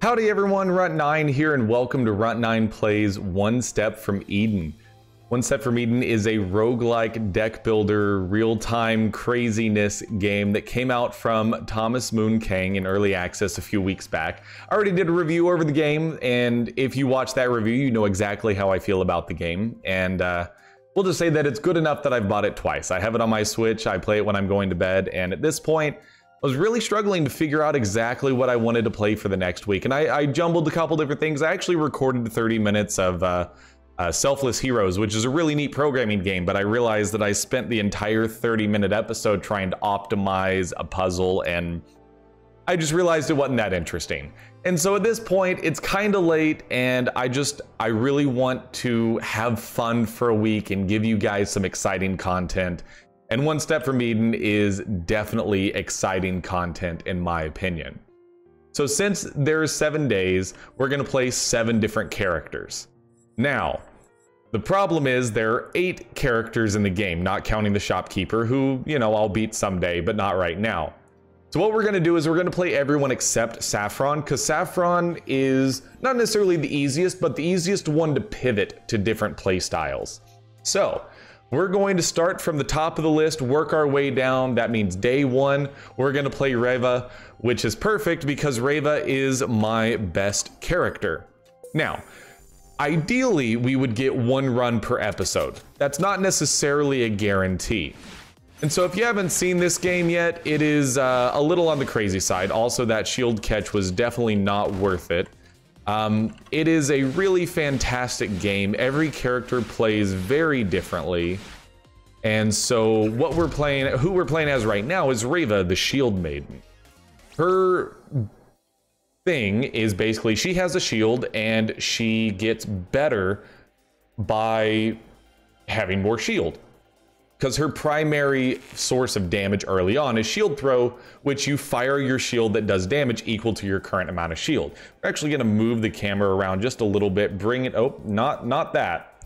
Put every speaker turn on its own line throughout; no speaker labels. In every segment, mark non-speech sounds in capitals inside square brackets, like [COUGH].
Howdy everyone, Runt9 here and welcome to Runt9 Plays One Step from Eden. One Step from Eden is a roguelike deck builder, real-time craziness game that came out from Thomas Moon Kang in early access a few weeks back. I already did a review over the game, and if you watch that review, you know exactly how I feel about the game. And uh, we'll just say that it's good enough that I've bought it twice. I have it on my Switch, I play it when I'm going to bed, and at this point, I was really struggling to figure out exactly what I wanted to play for the next week, and I, I jumbled a couple different things. I actually recorded 30 minutes of uh, uh, Silicon Zeroes, which is a really neat programming game, but I realized that I spent the entire 30 minute episode trying to optimize a puzzle, and I just realized it wasn't that interesting. And so at this point, it's kind of late, and I just, I really want to have fun for a week and give you guys some exciting content and One Step from Eden is definitely exciting content in my opinion. So since there's seven days, we're gonna play seven different characters. Now, the problem is there are eight characters in the game, not counting the shopkeeper, who, you know, I'll beat someday, but not right now. So what we're gonna do is we're gonna play everyone except Saffron, because Saffron is not necessarily the easiest, but the easiest one to pivot to different playstyles. So, we're going to start from the top of the list, work our way down. That means day one, we're going to play Reva, which is perfect because Reva is my best character. Now, ideally, we would get one run per episode. That's not necessarily a guarantee. And so if you haven't seen this game yet, it is uh, a little on the crazy side. Also, that shield catch was definitely not worth it. Um, it is a really fantastic game. Every character plays very differently. And so what we're playing, who we're playing as right now is Reva, the Shield Maiden. Her thing is basically she has a shield and she gets better by having more shield because her primary source of damage early on is shield throw, which you fire your shield that does damage equal to your current amount of shield. We're actually gonna move the camera around just a little bit, bring it, oh, not, not that.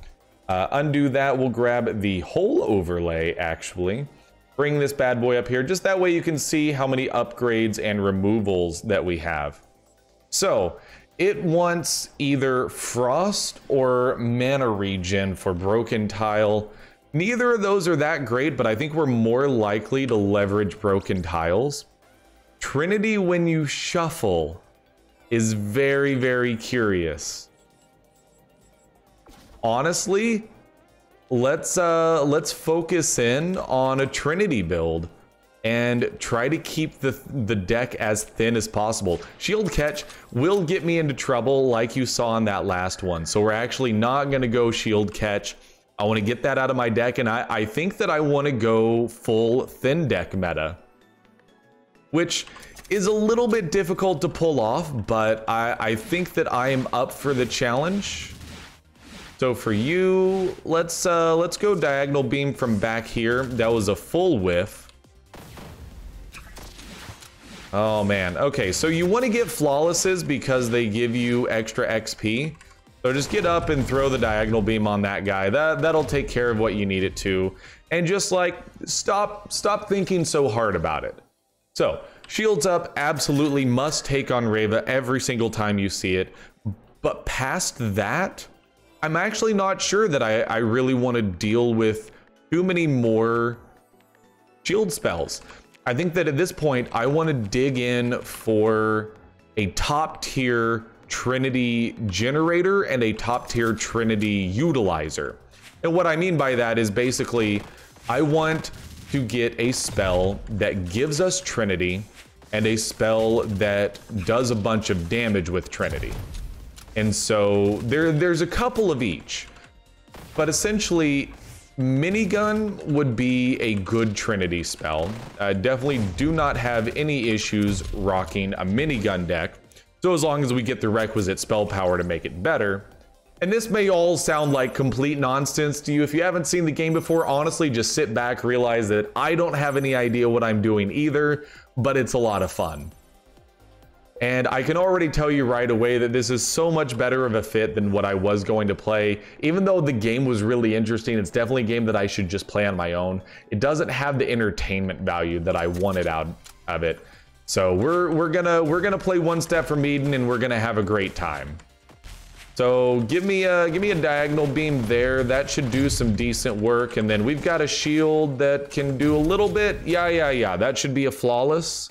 Uh, undo that, we'll grab the whole overlay actually. Bring this bad boy up here, just that way you can see how many upgrades and removals that we have. So, it wants either frost or mana regen for broken tile, Neither of those are that great, but I think we're more likely to leverage broken tiles. Trinity, when you shuffle, is very, very curious. Honestly, let's uh, let's focus in on a Trinity build and try to keep the the deck as thin as possible. Shield catch will get me into trouble like you saw in that last one. So we're actually not going to go shield catch. I want to get that out of my deck, and I, I think that I want to go full thin deck meta. Which is a little bit difficult to pull off, but I, I think that I am up for the challenge. So for you, let's uh, let's go diagonal beam from back here. That was a full whiff. Oh man, okay, so you want to get flawlesses because they give you extra XP. So just get up and throw the diagonal beam on that guy. That that'll take care of what you need it to. And just like stop stop thinking so hard about it. So, shields up absolutely must take on Reva every single time you see it. But past that, I'm actually not sure that I, I really want to deal with too many more shield spells. I think that at this point, I want to dig in for a top tier Trinity generator and a top tier Trinity utilizer. And what I mean by that is basically, I want to get a spell that gives us Trinity and a spell that does a bunch of damage with Trinity. And so there, there's a couple of each. But essentially, Minigun would be a good Trinity spell. Definitely do not have any issues rocking a minigun deck. So as long as we get the requisite spell power to make it better. And this may all sound like complete nonsense to you. If you haven't seen the game before, honestly, just sit back, realize that I don't have any idea what I'm doing either, but it's a lot of fun. And I can already tell you right away that this is so much better of a fit than what I was going to play. Even though the game was really interesting, it's definitely a game that I should just play on my own. It doesn't have the entertainment value that I wanted out of it. So we're we're gonna we're gonna play one step from Eden and we're gonna have a great time. So give me a give me a diagonal beam there. That should do some decent work. And then we've got a shield that can do a little bit. Yeah, yeah, yeah. That should be a flawless.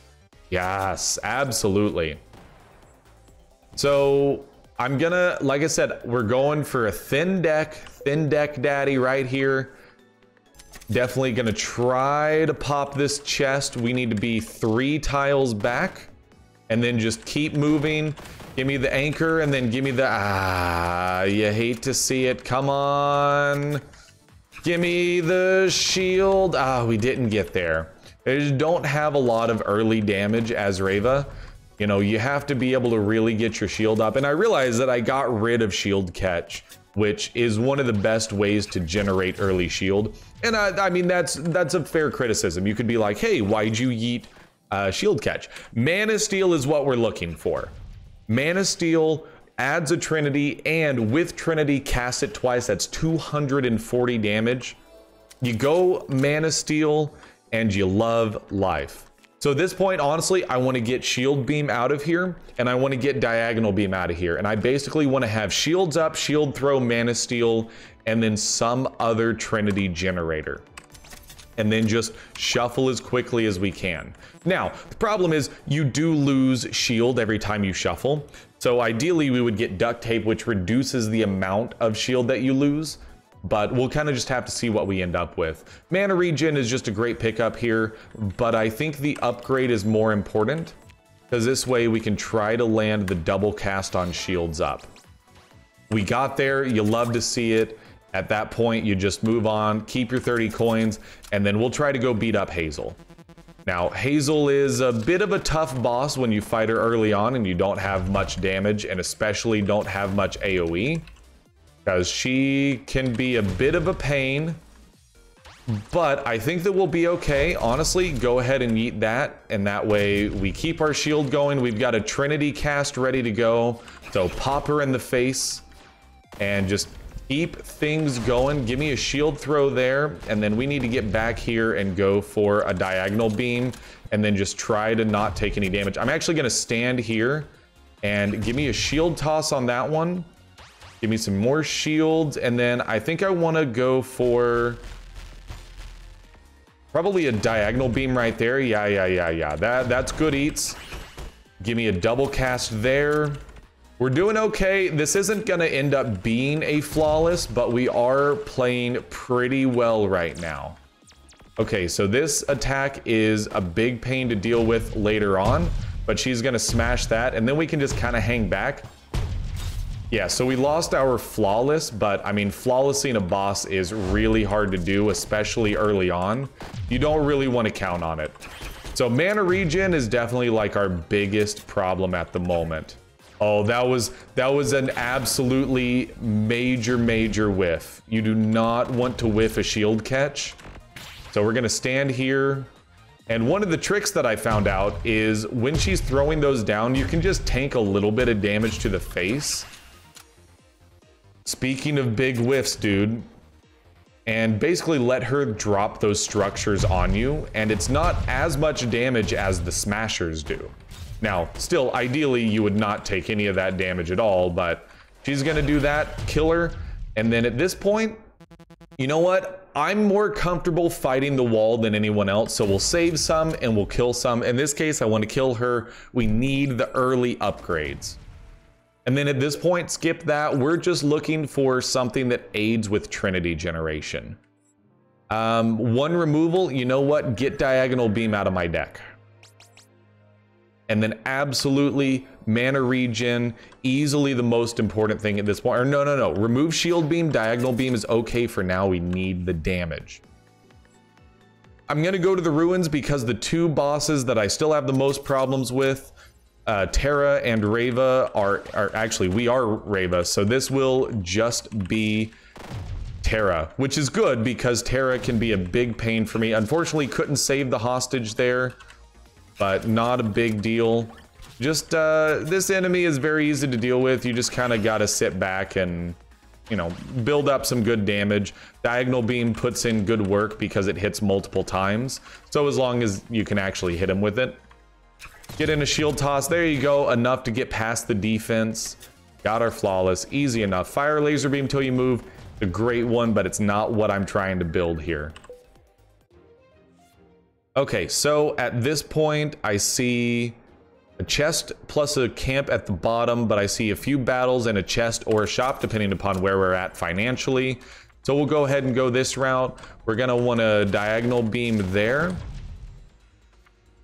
Yes, absolutely. So I'm gonna, like I said, we're going for a thin deck, thin deck daddy right here. Definitely gonna try to pop this chest. We need to be three tiles back and then just keep moving. Give me the anchor and then give me the, ah, you hate to see it. Come on. Give me the shield. Ah, we didn't get there. I just don't have a lot of early damage as Reva. You know, you have to be able to really get your shield up. And I realized that I got rid of shield catch, which is one of the best ways to generate early shield. And I, I mean, that's that's a fair criticism. You could be like, hey, why'd you yeet uh, shield catch? Mana Steel is what we're looking for. Mana Steel adds a Trinity, and with Trinity, cast it twice. That's 240 damage. You go Mana Steel, and you love life. So at this point, honestly, I want to get shield beam out of here and I want to get diagonal beam out of here. And I basically want to have shields up, shield throw, mana steal, and then some other trinity generator. And then just shuffle as quickly as we can. Now, the problem is you do lose shield every time you shuffle. So ideally we would get duct tape, which reduces the amount of shield that you lose but we'll kind of just have to see what we end up with. Mana regen is just a great pickup here, but I think the upgrade is more important because this way we can try to land the double cast on shields up. We got there, you love to see it. At that point, you just move on, keep your 30 coins, and then we'll try to go beat up Hazel. Now, Hazel is a bit of a tough boss when you fight her early on and you don't have much damage and especially don't have much AoE because she can be a bit of a pain. But I think that we'll be okay. Honestly, go ahead and eat that. And that way we keep our shield going. We've got a Trinity cast ready to go. So pop her in the face and just keep things going. Give me a shield throw there. And then we need to get back here and go for a diagonal beam. And then just try to not take any damage. I'm actually going to stand here and give me a shield toss on that one. Give me some more shields. And then I think I want to go for probably a diagonal beam right there. Yeah, yeah, yeah, yeah. That, that's good eats. Give me a double cast there. We're doing okay. This isn't going to end up being a flawless, but we are playing pretty well right now. Okay, so this attack is a big pain to deal with later on, but she's going to smash that, and then we can just kind of hang back. Yeah, so we lost our flawless, but I mean, flawlessing a boss is really hard to do, especially early on. You don't really want to count on it. So mana regen is definitely like our biggest problem at the moment. Oh, that was that was an absolutely major, major whiff. You do not want to whiff a shield catch. So we're gonna stand here. And one of the tricks that I found out is when she's throwing those down, you can just tank a little bit of damage to the face Speaking of big whiffs, dude, and basically let her drop those structures on you, and it's not as much damage as the smashers do. Now, still, ideally, you would not take any of that damage at all, but she's gonna do that, kill her, and then at this point, you know what? I'm more comfortable fighting the wall than anyone else, so we'll save some and we'll kill some. In this case, I want to kill her. We need the early upgrades. And then at this point, skip that. We're just looking for something that aids with Trinity generation. Um, one removal, you know what? Get Diagonal Beam out of my deck. And then absolutely mana regen, easily the most important thing at this point. Or no, no, no. Remove Shield Beam, Diagonal Beam is okay for now. We need the damage. I'm going to go to the Ruins because the two bosses that I still have the most problems with uh, Terra and Reva are, are actually, we are Reva, so this will just be Terra, which is good because Terra can be a big pain for me. Unfortunately, couldn't save the hostage there, but not a big deal. Just, uh, this enemy is very easy to deal with. You just kind of got to sit back and, you know, build up some good damage. Diagonal Beam puts in good work because it hits multiple times. So as long as you can actually hit him with it, Get in a shield toss. There you go. Enough to get past the defense. Got our flawless. Easy enough. Fire laser beam till you move. A great one, but it's not what I'm trying to build here. Okay, so at this point, I see a chest plus a camp at the bottom, but I see a few battles and a chest or a shop, depending upon where we're at financially. So we'll go ahead and go this route. We're going to want a diagonal beam there.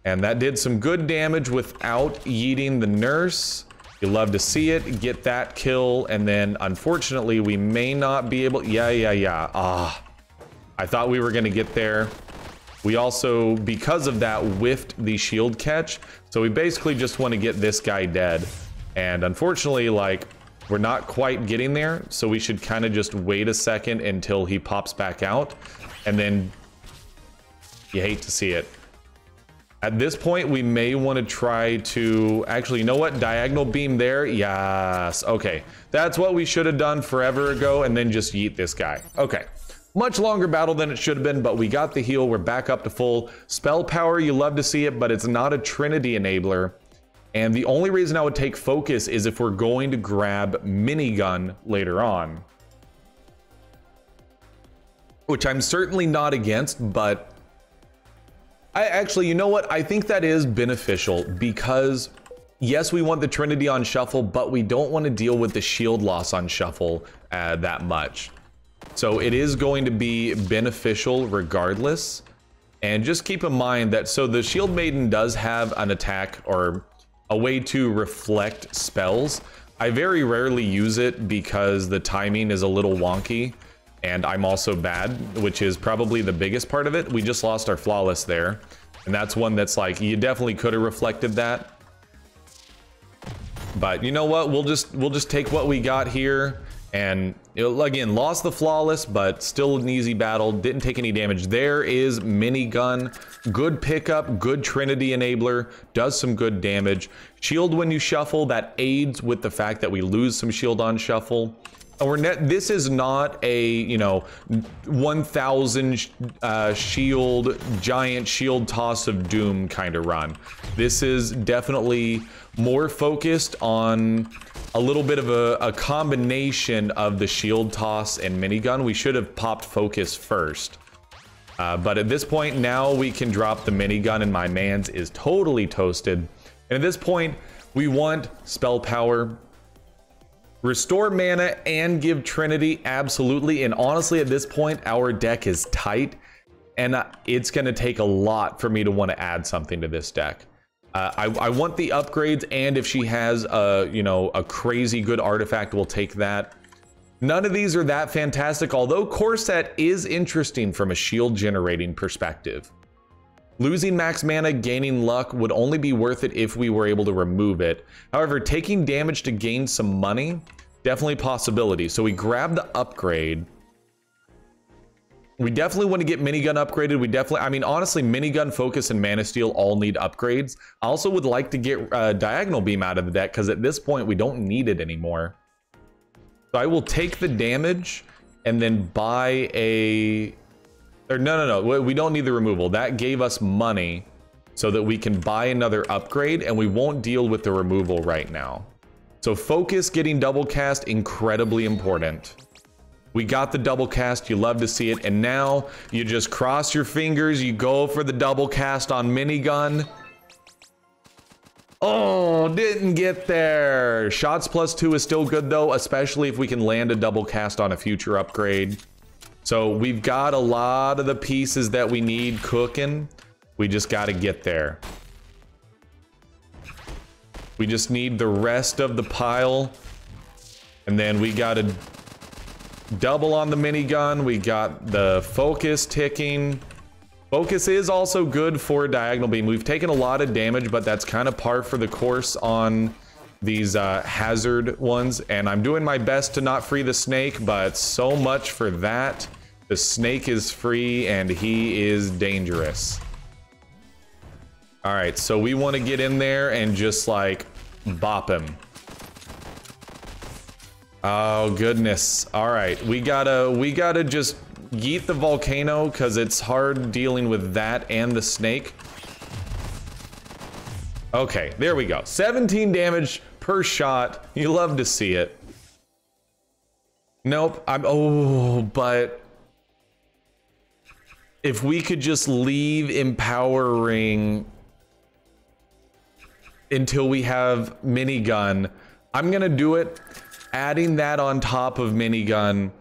And that did some good damage without yeeting the nurse. You love to see it. Get that kill. And then, unfortunately, we may not be able... Yeah, yeah, yeah. Ah. I thought we were going to get there. We also, because of that, whiffed the shield catch. So we basically just want to get this guy dead. And unfortunately, like, we're not quite getting there. So we should kind of just wait a second until he pops back out. And then you hate to see it. At this point, we may want to try to... Actually, you know what? Diagonal beam there? Yes. Okay. That's what we should have done forever ago, and then just yeet this guy. Okay. Much longer battle than it should have been, but we got the heal. We're back up to full. Spell power, you love to see it, but it's not a Trinity enabler. And the only reason I would take focus is if we're going to grab minigun later on. Which I'm certainly not against, but I actually, you know what? I think that is beneficial because yes, we want the Trinity on shuffle, but we don't want to deal with the shield loss on shuffle uh, that much. So it is going to be beneficial regardless. And just keep in mind that, so the Shield Maiden does have an attack or a way to reflect spells. I very rarely use it because the timing is a little wonky and I'm also bad, which is probably the biggest part of it. We just lost our flawless there. And that's one that's like, you definitely could have reflected that. But you know what? We'll just we'll just take what we got here. And again, lost the flawless, but still an easy battle. Didn't take any damage. There is minigun. Good pickup, good Trinity enabler. Does some good damage. Shield when you shuffle, that aids with the fact that we lose some shield on shuffle. Or net, this is not a, you know, 1000 uh, shield, giant shield toss of doom kind of run. This is definitely more focused on a little bit of a, a combination of the shield toss and minigun. We should have popped focus first. Uh, but at this point, now we can drop the minigun and my man's is totally toasted. And at this point, we want spell power, Restore mana and give Trinity, absolutely. And honestly, at this point, our deck is tight, and uh, it's going to take a lot for me to want to add something to this deck. Uh, I, I, want the upgrades, and if she has a, you know, a crazy good artifact, we'll take that. None of these are that fantastic, although Corset is interesting from a shield generating perspective. Losing max mana, gaining luck would only be worth it if we were able to remove it. However, taking damage to gain some money, definitely possibility. So we grab the upgrade. We definitely want to get minigun upgraded. We definitely, I mean, honestly, minigun, focus, and mana steel all need upgrades. I also would like to get uh, diagonal beam out of the deck because at this point we don't need it anymore. So I will take the damage and then buy a or no, no, no. We don't need the removal. That gave us money so that we can buy another upgrade and we won't deal with the removal right now. So focus getting double cast, incredibly important. We got the double cast, you love to see it, and now you just cross your fingers, you go for the double cast on minigun. Oh, didn't get there. Shots plus two is still good though, especially if we can land a double cast on a future upgrade. So we've got a lot of the pieces that we need cooking. We just got to get there. We just need the rest of the pile. And then we got to double on the minigun. We got the focus ticking. Focus is also good for diagonal beam. We've taken a lot of damage, but that's kind of par for the course on these uh, hazard ones, and I'm doing my best to not free the snake, but so much for that. The snake is free, and he is dangerous. All right, so we want to get in there and just, like, bop him. Oh, goodness. All right, we gotta, we gotta just yeet the volcano, because it's hard dealing with that and the snake. Okay, there we go. 17 damage per shot. You love to see it. Nope. I'm. Oh, but if we could just leave empowering until we have minigun, I'm gonna do it. Adding that on top of minigun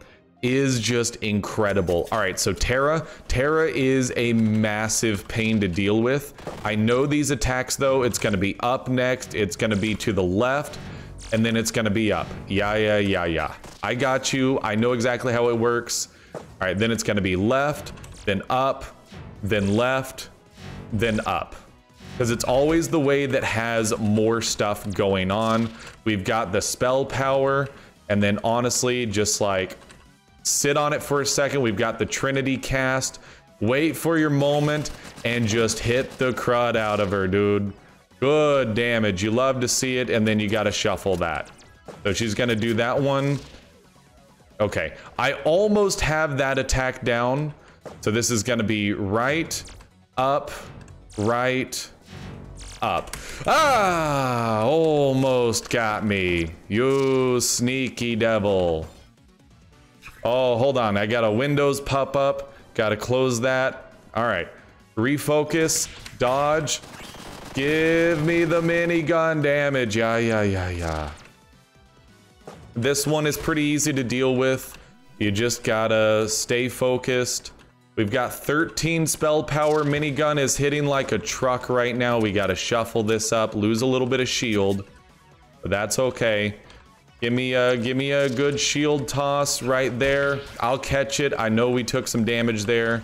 is just incredible. All right, so Terra. Terra is a massive pain to deal with. I know these attacks though. It's gonna be up next. It's gonna be to the left and then it's gonna be up. Yeah, yeah, yeah, yeah. I got you. I know exactly how it works. All right, then it's gonna be left, then up, then left, then up. Because it's always the way that has more stuff going on. We've got the spell power, and then honestly, just like sit on it for a second. We've got the Trinity cast. Wait for your moment and just hit the crud out of her, dude. Good damage. You love to see it, and then you got to shuffle that. So she's going to do that one. Okay. I almost have that attack down. So this is going to be right, up, right, up. Ah! Almost got me. You sneaky devil. Oh, hold on. I got a Windows pop up. Got to close that. All right. Refocus. Dodge. Give me the minigun damage. Yeah, yeah, yeah, yeah. This one is pretty easy to deal with. You just gotta stay focused. We've got 13 spell power. Minigun is hitting like a truck right now. We gotta shuffle this up, lose a little bit of shield. But that's okay. Give me a give me a good shield toss right there. I'll catch it. I know we took some damage there.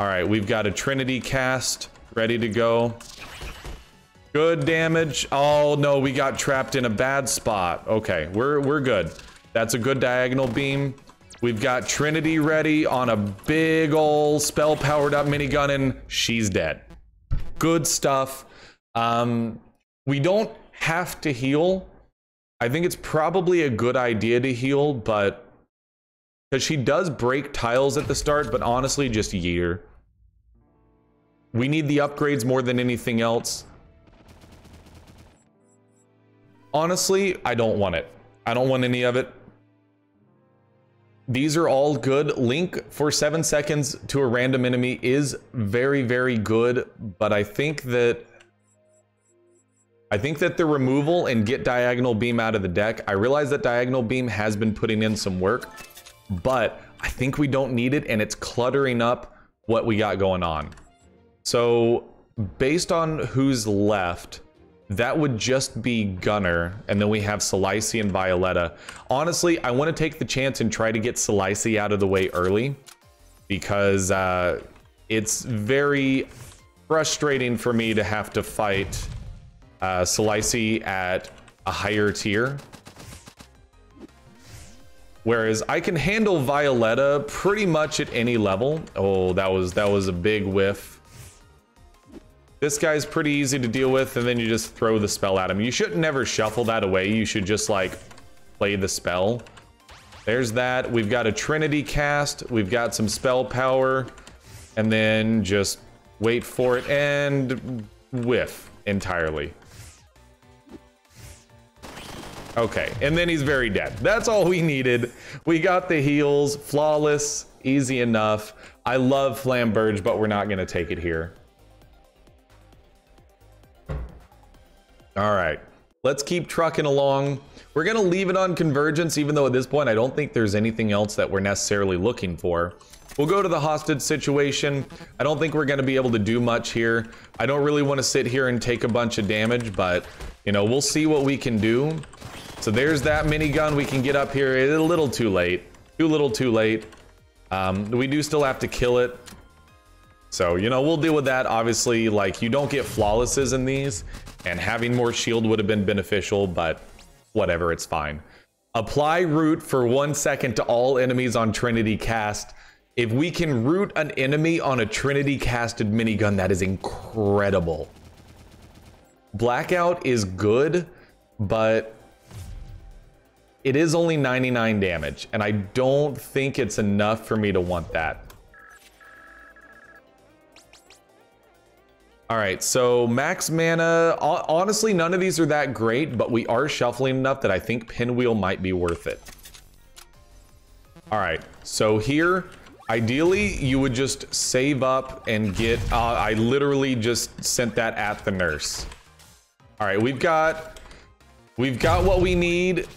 All right, we've got a Trinity cast ready to go. Good damage. Oh no, we got trapped in a bad spot. Okay, we're we're good. That's a good diagonal beam. We've got Trinity ready on a big ol' spell powered up minigun and she's dead. Good stuff. Um, we don't have to heal. I think it's probably a good idea to heal, but because she does break tiles at the start, but honestly, just year. We need the upgrades more than anything else. Honestly, I don't want it. I don't want any of it. These are all good. Link for seven seconds to a random enemy is very, very good, but I think that I think that the removal and get Diagonal Beam out of the deck, I realize that Diagonal Beam has been putting in some work, but I think we don't need it and it's cluttering up what we got going on. So based on who's left, that would just be Gunner, and then we have Selicy and Violetta. Honestly, I want to take the chance and try to get Selicy out of the way early, because uh, it's very frustrating for me to have to fight uh, Selicy at a higher tier. Whereas I can handle Violetta pretty much at any level. Oh, that was that was a big whiff. This guy's pretty easy to deal with, and then you just throw the spell at him. You should never shuffle that away. You should just, like, play the spell. There's that. We've got a Trinity cast. We've got some spell power. And then just wait for it and whiff entirely. Okay, and then he's very dead. That's all we needed. We got the heals, flawless, easy enough. I love Flamberge, but we're not going to take it here. All right, let's keep trucking along. We're gonna leave it on convergence, even though at this point I don't think there's anything else that we're necessarily looking for. We'll go to the hostage situation. I don't think we're gonna be able to do much here. I don't really wanna sit here and take a bunch of damage, but you know, we'll see what we can do. So there's that minigun we can get up here. It's a little too late. Too little too late. Um, we do still have to kill it. So, you know, we'll deal with that. Obviously, like, you don't get flawlesses in these, and having more shield would have been beneficial, but whatever, it's fine. Apply root for one second to all enemies on Trinity cast. If we can root an enemy on a Trinity casted minigun, that is incredible. Blackout is good, but it is only 99 damage, and I don't think it's enough for me to want that. All right, so max mana, honestly, none of these are that great, but we are shuffling enough that I think Pinwheel might be worth it. All right, so here, ideally, you would just save up and get, uh, I literally just sent that at the nurse. All right, we've got, we've got what we need.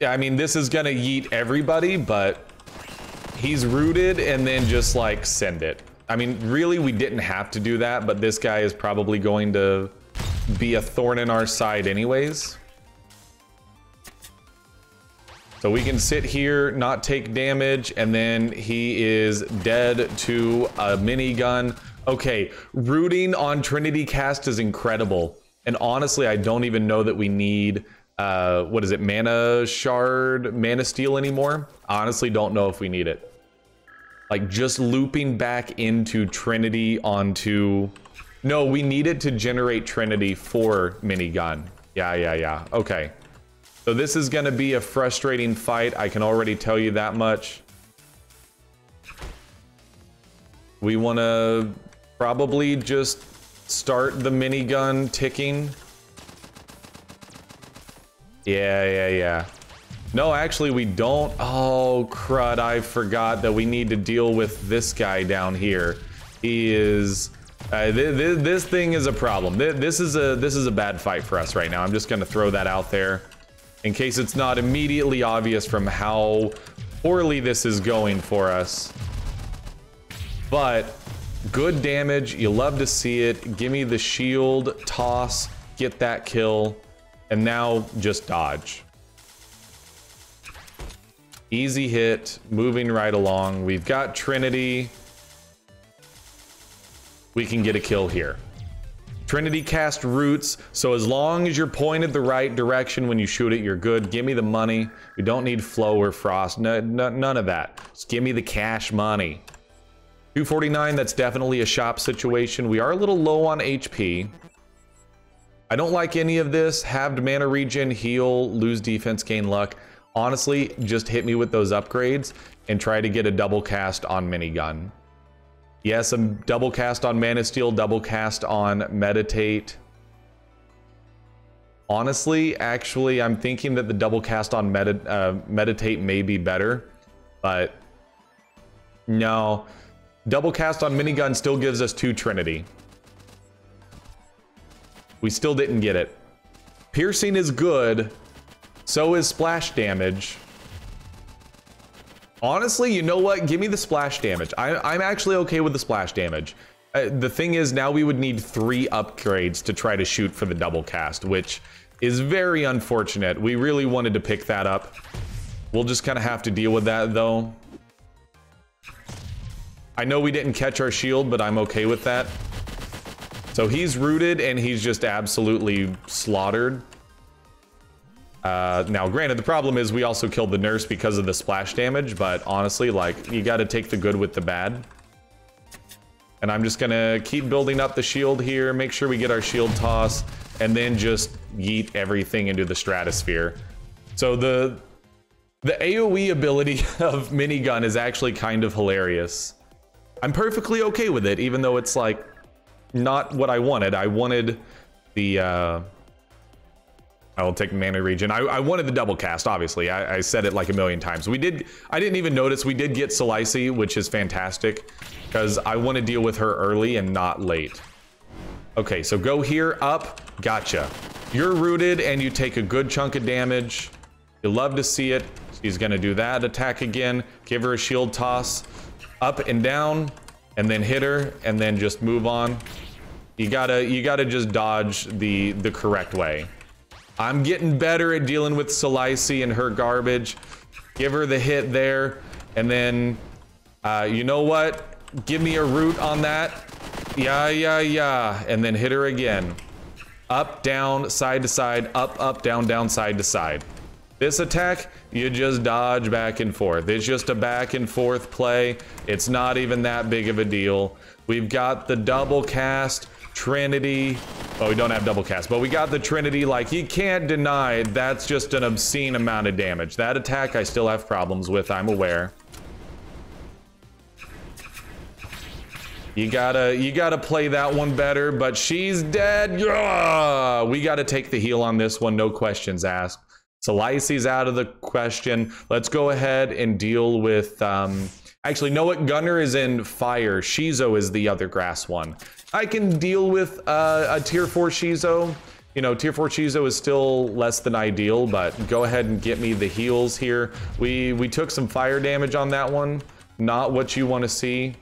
I mean, this is gonna yeet everybody, but he's rooted and then just like send it. I mean, really, we didn't have to do that, but this guy is probably going to be a thorn in our side anyways. So we can sit here, not take damage, and then he is dead to a minigun. Okay, rooting on Trinity Cast is incredible. And honestly, I don't even know that we need, uh, what is it, Mana Shard, Mana Steel anymore. Honestly, don't know if we need it. Like just looping back into Trinity onto... No, we need it to generate Trinity for minigun. Yeah, yeah, yeah. Okay. So this is going to be a frustrating fight. I can already tell you that much. We want to probably just start the minigun ticking. Yeah, yeah, yeah. No, actually we don't. Oh, crud, I forgot that we need to deal with this guy down here. He is... Uh, th th this thing is a problem. Th this is a this is a bad fight for us right now. I'm just going to throw that out there in case it's not immediately obvious from how poorly this is going for us. But good damage. You love to see it. Give me the shield, toss, get that kill, and now just dodge. Easy hit, moving right along. We've got Trinity. We can get a kill here. Trinity cast roots, so as long as you're pointed the right direction when you shoot it, you're good. Give me the money. We don't need flow or frost. No, no, none of that. Just give me the cash money. 249, that's definitely a shop situation. We are a little low on HP. I don't like any of this. Halved mana regen, heal, lose defense, gain luck honestly, just hit me with those upgrades and try to get a double cast on minigun. Yes, a double cast on Mana Steel, double cast on Meditate. Honestly, actually, I'm thinking that the double cast on Medi uh, Meditate may be better, but no. Double cast on minigun still gives us two Trinity. We still didn't get it. Piercing is good, so is splash damage. Honestly, you know what? Give me the splash damage. I, am actually okay with the splash damage. Uh, the thing is, now we would need three upgrades to try to shoot for the double cast, which is very unfortunate. We really wanted to pick that up. We'll just kind of have to deal with that, though. I know we didn't catch our shield, but I'm okay with that. So he's rooted, and he's just absolutely slaughtered. Uh, now, granted, the problem is we also killed the nurse because of the splash damage, but honestly, like, you gotta take the good with the bad. And I'm just gonna keep building up the shield here, make sure we get our shield toss, and then just yeet everything into the stratosphere. So the the AoE ability [LAUGHS] of minigun is actually kind of hilarious. I'm perfectly okay with it, even though it's like not what I wanted. I wanted the uh, I will take mana regen. I, I, wanted the double cast, obviously. I, I, said it like a million times. We did, I didn't even notice, we did get Selicy, which is fantastic, because I want to deal with her early and not late. Okay, so go here, up, gotcha. You're rooted and you take a good chunk of damage. You love to see it. She's gonna do that attack again. Give her a shield toss, up and down, and then hit her, and then just move on. You gotta, you gotta just dodge the, the correct way. I'm getting better at dealing with Selicy and her garbage. Give her the hit there. And then, uh, you know what? Give me a root on that. Yeah, yeah, yeah. And then hit her again. Up, down, side to side, up, up, down, down, side to side. This attack, you just dodge back and forth. It's just a back and forth play. It's not even that big of a deal. We've got the double cast. Trinity. Oh, we don't have double cast, but we got the Trinity. Like, you can't deny that's just an obscene amount of damage. That attack I still have problems with, I'm aware. You gotta, you gotta play that one better, but she's dead. Yeah! We gotta take the heal on this one, no questions asked. Slicey's out of the question. Let's go ahead and deal with, um, actually, know what? Gunner is in fire. Shiso is the other grass one. I can deal with uh, a tier 4 Shiso. You know, tier 4 Shiso is still less than ideal, but go ahead and get me the heals here. We, we took some fire damage on that one. Not what you want to see.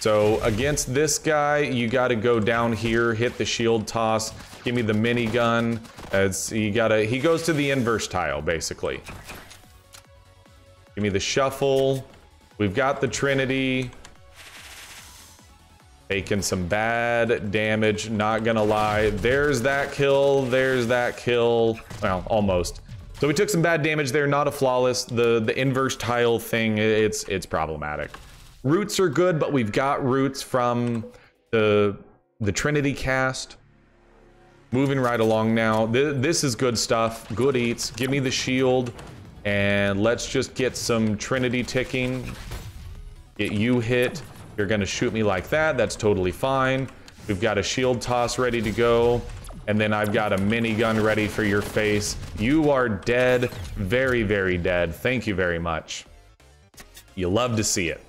So against this guy, you got to go down here, hit the shield toss, give me the minigun. As you gotta, he goes to the inverse tile basically. Give me the shuffle. We've got the Trinity. Taking some bad damage, not gonna lie. There's that kill, there's that kill. Well, almost. So we took some bad damage there, not a flawless. The the inverse tile thing, it's it's problematic. Roots are good, but we've got roots from the the Trinity cast. Moving right along now. This is good stuff. Good eats. Give me the shield. And let's just get some Trinity ticking. Get you hit. You're going to shoot me like that. That's totally fine. We've got a shield toss ready to go. And then I've got a minigun ready for your face. You are dead. Very, very dead. Thank you very much. You love to see it.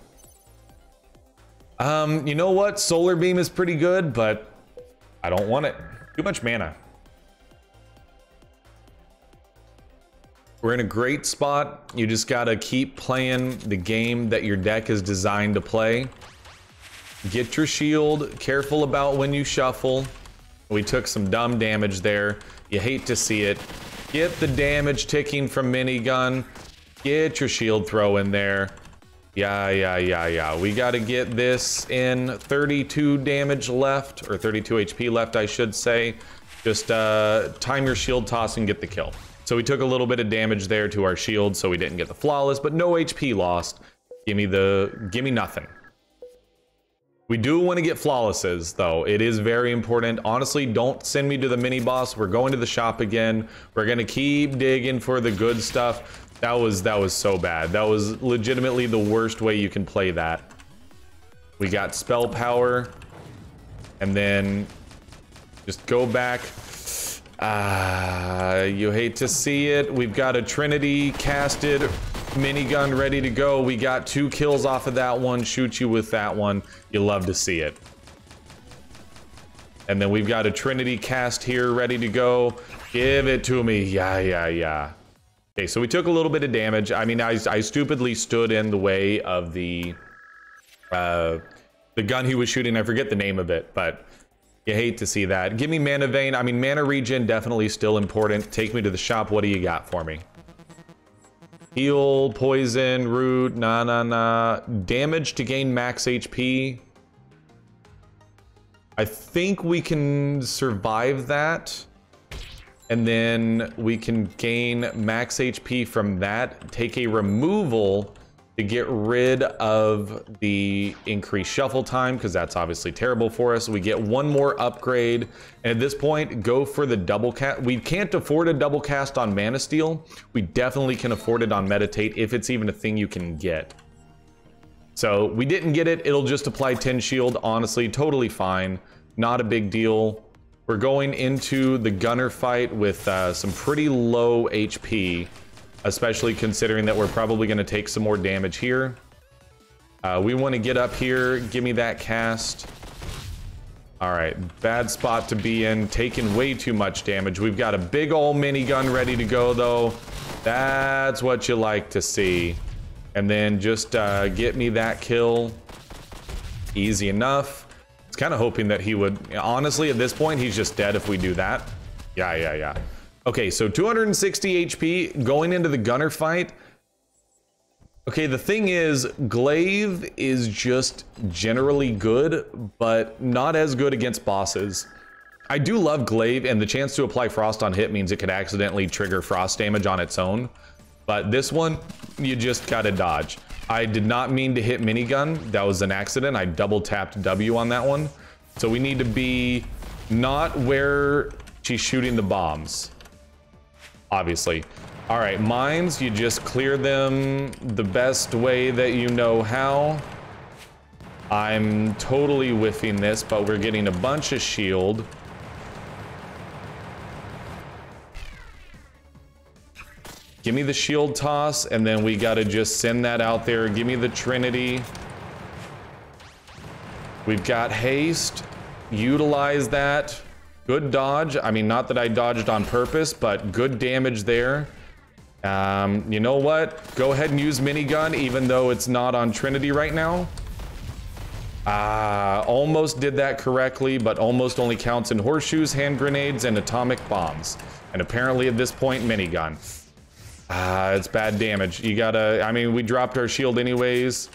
Um, you know what? Solar Beam is pretty good, but I don't want it. Too much mana. We're in a great spot. You just gotta keep playing the game that your deck is designed to play. Get your shield. Careful about when you shuffle. We took some dumb damage there. You hate to see it. Get the damage ticking from minigun. Get your shield throw in there. Yeah, yeah, yeah, yeah. We got to get this in 32 damage left, or 32 HP left, I should say. Just uh, time your shield toss and get the kill. So we took a little bit of damage there to our shield, so we didn't get the flawless, but no HP lost. Give me the, give me nothing. We do want to get flawlesses, though. It is very important. Honestly, don't send me to the mini boss. We're going to the shop again. We're going to keep digging for the good stuff. That was that was so bad. That was legitimately the worst way you can play that. We got spell power. And then just go back. Uh, you hate to see it. We've got a Trinity casted minigun ready to go. We got two kills off of that one. Shoot you with that one. You love to see it. And then we've got a Trinity cast here ready to go. Give it to me. Yeah, yeah, yeah. Okay, so we took a little bit of damage. I mean, I, I stupidly stood in the way of the uh, the gun he was shooting. I forget the name of it, but you hate to see that. Give me mana vein. I mean, mana regen definitely still important. Take me to the shop. What do you got for me? Heal, poison, root, nah, nah, nah. Damage to gain max HP. I think we can survive that. And then we can gain max HP from that. Take a removal to get rid of the increased shuffle time because that's obviously terrible for us. We get one more upgrade. And at this point, go for the double cast. We can't afford a double cast on Mana Steel. We definitely can afford it on Meditate if it's even a thing you can get. So we didn't get it. It'll just apply 10 shield. Honestly, totally fine. Not a big deal. We're going into the gunner fight with uh, some pretty low HP especially considering that we're probably going to take some more damage here. Uh, we want to get up here. Give me that cast. All right, bad spot to be in. Taking way too much damage. We've got a big old minigun ready to go, though. That's what you like to see. And then just uh, get me that kill. Easy enough. It's kind of hoping that he would... Honestly, at this point, he's just dead if we do that. Yeah, yeah, yeah. Okay, so 260 HP going into the gunner fight. Okay, the thing is, Glaive is just generally good, but not as good against bosses. I do love Glaive, and the chance to apply Frost on hit means it could accidentally trigger Frost damage on its own. But this one, you just gotta dodge. I did not mean to hit minigun. That was an accident. I double tapped W on that one. So we need to be not where she's shooting the bombs obviously. All right, mines, you just clear them the best way that you know how. I'm totally whiffing this, but we're getting a bunch of shield. Give me the shield toss, and then we gotta just send that out there. Give me the Trinity. We've got haste. Utilize that. Good dodge. I mean, not that I dodged on purpose, but good damage there. Um, you know what? Go ahead and use minigun, even though it's not on Trinity right now. Ah, uh, almost did that correctly, but almost only counts in horseshoes, hand grenades, and atomic bombs. And apparently at this point, minigun. Ah, uh, it's bad damage. You gotta, I mean, we dropped our shield anyways.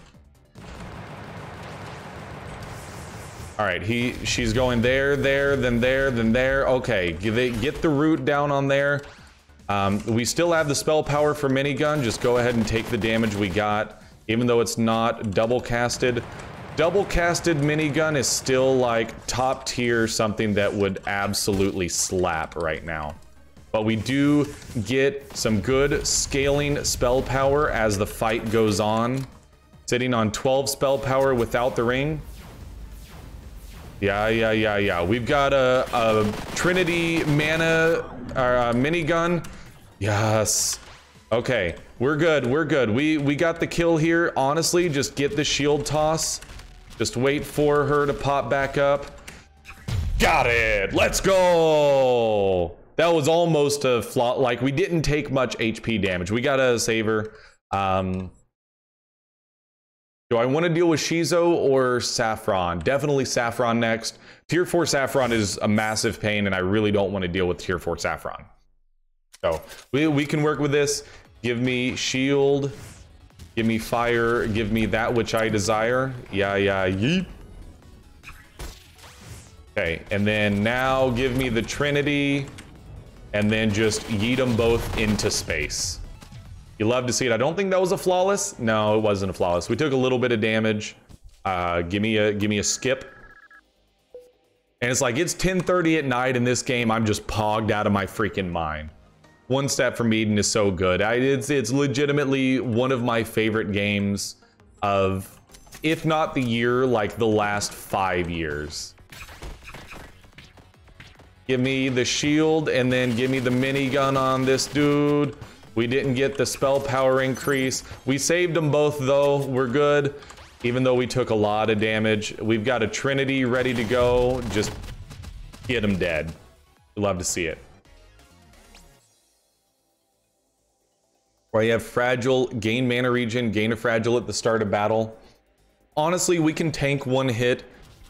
All right, he, she's going there, there, then there, then there. Okay, get, the root down on there. Um, we still have the spell power for minigun. Just go ahead and take the damage we got, even though it's not double casted. Double casted minigun is still like top tier, something that would absolutely slap right now. But we do get some good scaling spell power as the fight goes on. Sitting on 12 spell power without the ring. Yeah, yeah, yeah, yeah. We've got a, a Trinity mana uh, minigun. Yes. Okay, we're good. We're good. We we got the kill here. Honestly, just get the shield toss. Just wait for her to pop back up. Got it. Let's go. That was almost a flaw. Like, we didn't take much HP damage. We got a saver. Um, do I want to deal with Shiso or Saffron? Definitely Saffron next. Tier 4 Saffron is a massive pain, and I really don't want to deal with Tier 4 Saffron. So, we, we can work with this. Give me shield. Give me fire. Give me that which I desire. Yeah, yeah, yeet. Okay, and then now give me the Trinity and then just yeet them both into space. You love to see it. I don't think that was a flawless. No, it wasn't a flawless. We took a little bit of damage. Uh, give me a give me a skip. And it's like it's 10:30 at night in this game. I'm just pogged out of my freaking mind. One step from Eden is so good. I, it's it's legitimately one of my favorite games of, if not the year, like the last five years. Give me the shield and then give me the minigun on this dude. We didn't get the spell power increase. We saved them both though. We're good. Even though we took a lot of damage. We've got a Trinity ready to go. Just get them dead. Love to see it. Where you have fragile, gain mana regen, gain a fragile at the start of battle. Honestly, we can tank one hit,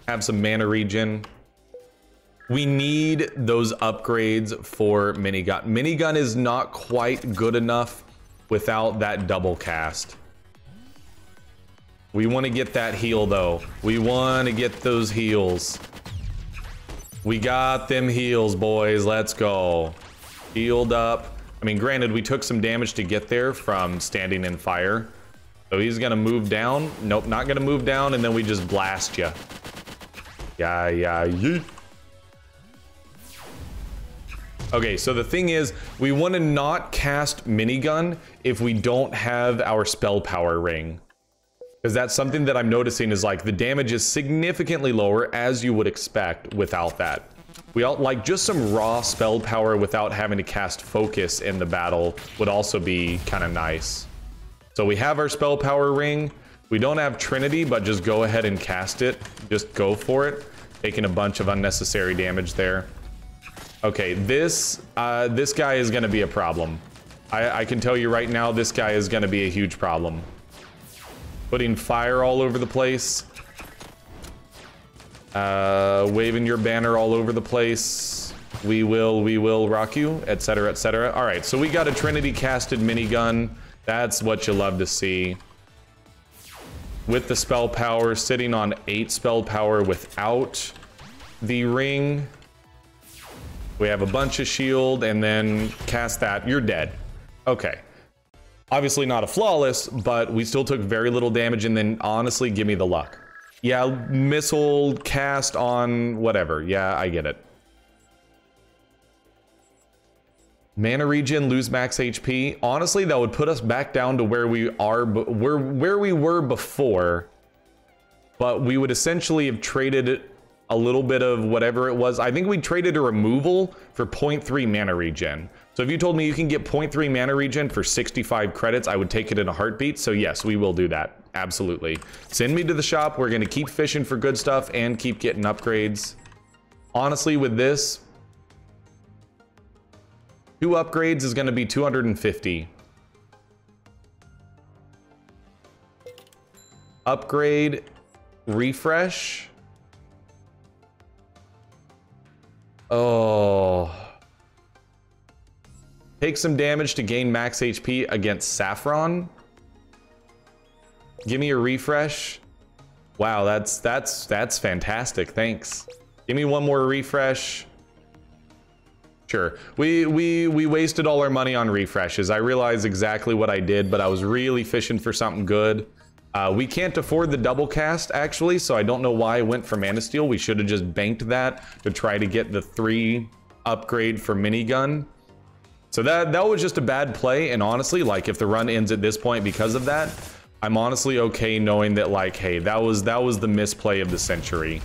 have some mana regen, we need those upgrades for minigun. Minigun is not quite good enough without that double cast. We want to get that heal though. We want to get those heals. We got them heals, boys. Let's go. Healed up. I mean, granted, we took some damage to get there from standing in fire. So he's going to move down. Nope, not going to move down. And then we just blast you. Yeah, yeah, yeet. Okay, so the thing is, we want to not cast minigun if we don't have our spell power ring. Because that's something that I'm noticing is like the damage is significantly lower as you would expect without that. We all like just some raw spell power without having to cast focus in the battle would also be kind of nice. So we have our spell power ring. We don't have Trinity, but just go ahead and cast it. Just go for it. Taking a bunch of unnecessary damage there. Okay, this uh, this guy is going to be a problem. I, I can tell you right now, this guy is going to be a huge problem. Putting fire all over the place. Uh, waving your banner all over the place. We will, we will rock you, etc., etc. All right, so we got a Trinity casted minigun. That's what you love to see. With the spell power, sitting on 8 spell power without the ring. We have a bunch of shield and then cast that. You're dead. Okay. Obviously not a flawless, but we still took very little damage and then honestly, give me the luck. Yeah, missile cast on whatever. Yeah, I get it. Mana regen, lose max HP. Honestly, that would put us back down to where we are, where, where we were before. but we would essentially have traded a little bit of whatever it was. I think we traded a removal for 0.3 mana regen. So if you told me you can get 0.3 mana regen for 65 credits, I would take it in a heartbeat. So yes, we will do that. Absolutely. Send me to the shop. We're going to keep fishing for good stuff and keep getting upgrades. Honestly, with this, two upgrades is going to be 250. Upgrade, refresh. Oh. Take some damage to gain max HP against Saffron. Give me a refresh. Wow, that's that's that's fantastic. Thanks. Give me one more refresh. Sure. We we we wasted all our money on refreshes. I realize exactly what I did, but I was really fishing for something good. Uh, we can't afford the double cast, actually, so I don't know why I went for Mana Steel. We should have just banked that to try to get the three upgrade for minigun. So that, that was just a bad play, and honestly, like, if the run ends at this point because of that, I'm honestly okay knowing that, like, hey, that was, that was the misplay of the century.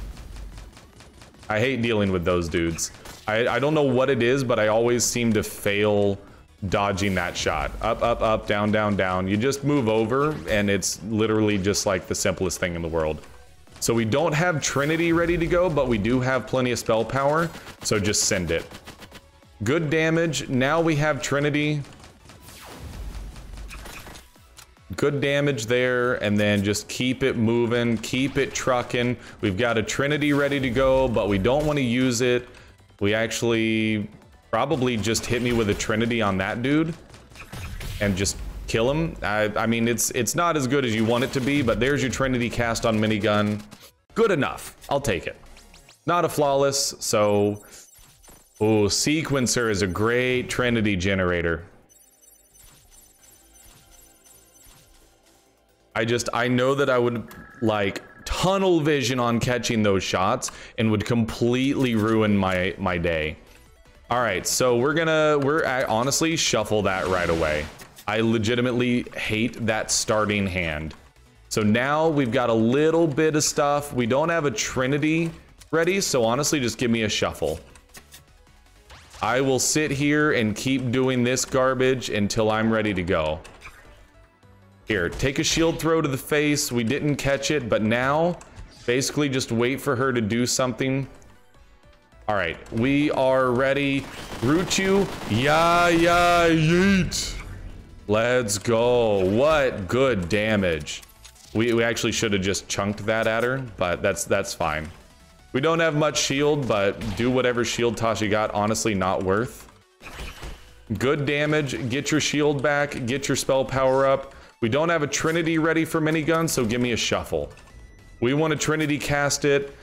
I hate dealing with those dudes. I, I don't know what it is, but I always seem to fail dodging that shot. Up, up, up, down, down, down. You just move over, and it's literally just like the simplest thing in the world. So we don't have Trinity ready to go, but we do have plenty of spell power, so just send it. Good damage. Now we have Trinity. Good damage there, and then just keep it moving, keep it trucking. We've got a Trinity ready to go, but we don't want to use it. We actually probably just hit me with a Trinity on that dude and just kill him. I, I mean, it's it's not as good as you want it to be, but there's your Trinity cast on minigun. Good enough. I'll take it. Not a flawless, so... Oh, Sequencer is a great Trinity generator. I just, I know that I would, like, tunnel vision on catching those shots and would completely ruin my, my day. All right, so we're gonna, we're at, honestly shuffle that right away. I legitimately hate that starting hand. So now we've got a little bit of stuff. We don't have a Trinity ready, so honestly, just give me a shuffle. I will sit here and keep doing this garbage until I'm ready to go. Here, take a shield throw to the face. We didn't catch it, but now, basically just wait for her to do something all right, we are ready. Ruchu, yeah, yeah, yeet. Let's go. What good damage. We, we actually should have just chunked that at her, but that's that's fine. We don't have much shield, but do whatever shield you got. Honestly, not worth. Good damage. Get your shield back. Get your spell power up. We don't have a Trinity ready for minigun, so give me a shuffle. We want a Trinity cast it.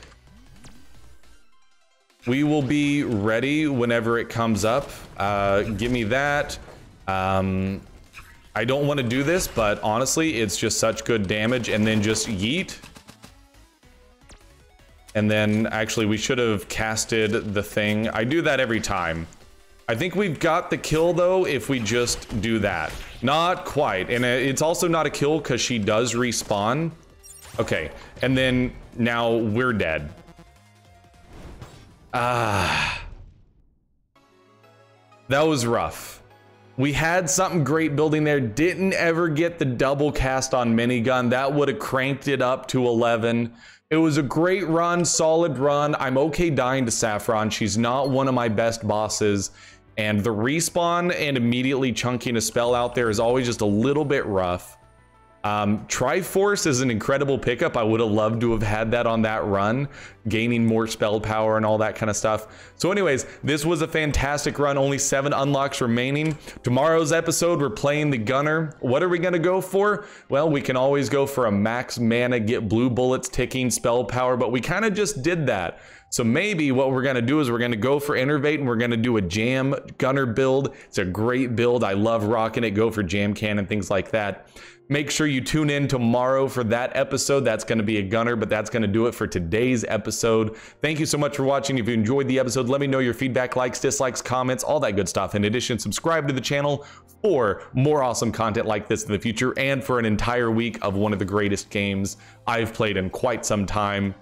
We will be ready whenever it comes up. Uh, give me that. Um, I don't want to do this, but honestly, it's just such good damage. And then just yeet. And then actually we should have casted the thing. I do that every time. I think we've got the kill though if we just do that. Not quite. And it's also not a kill because she does respawn. Okay. And then now we're dead. Ah. That was rough. We had something great building there. Didn't ever get the double cast on minigun. That would have cranked it up to 11. It was a great run, solid run. I'm okay dying to Saffron. She's not one of my best bosses. And the respawn and immediately chunking a spell out there is always just a little bit rough. Um, Triforce is an incredible pickup. I would have loved to have had that on that run, gaining more spell power and all that kind of stuff. So anyways, this was a fantastic run. Only seven unlocks remaining. Tomorrow's episode, we're playing the Gunner. What are we going to go for? Well, we can always go for a max mana, get blue bullets ticking spell power, but we kind of just did that. So maybe what we're going to do is we're going to go for Innervate and we're going to do a Jam Gunner build. It's a great build. I love rocking it. Go for Jam Cannon, things like that. Make sure you tune in tomorrow for that episode. That's going to be a gunner, but that's going to do it for today's episode. Thank you so much for watching. If you enjoyed the episode, let me know your feedback, likes, dislikes, comments, all that good stuff. In addition, subscribe to the channel for more awesome content like this in the future and for an entire week of one of the greatest games I've played in quite some time.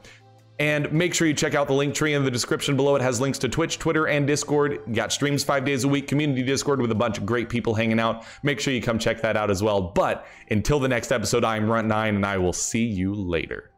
And make sure you check out the link tree in the description below. It has links to Twitch, Twitter, and Discord. You got streams five days a week, community Discord with a bunch of great people hanging out. Make sure you come check that out as well. But until the next episode, I'm Runt9, and I will see you later.